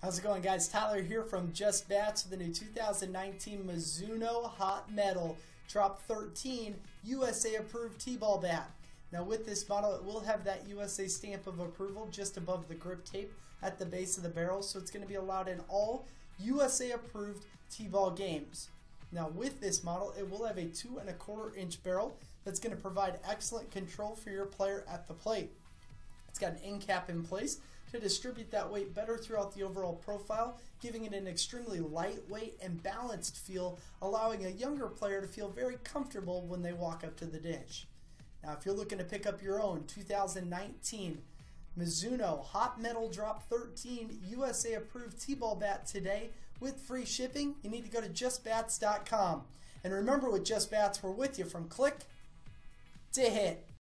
How's it going, guys? Tyler here from Just Bats with the new 2019 Mizuno Hot Metal Drop 13 USA approved T-ball bat. Now, with this model, it will have that USA stamp of approval just above the grip tape at the base of the barrel, so it's going to be allowed in all USA approved T-ball games. Now, with this model, it will have a two and a quarter inch barrel that's going to provide excellent control for your player at the plate. It's got an end cap in place to distribute that weight better throughout the overall profile, giving it an extremely lightweight and balanced feel, allowing a younger player to feel very comfortable when they walk up to the dish. Now, if you're looking to pick up your own 2019 Mizuno Hot Metal Drop 13 USA approved T-ball bat today with free shipping, you need to go to justbats.com. And remember with Just Bats, we're with you from click to hit.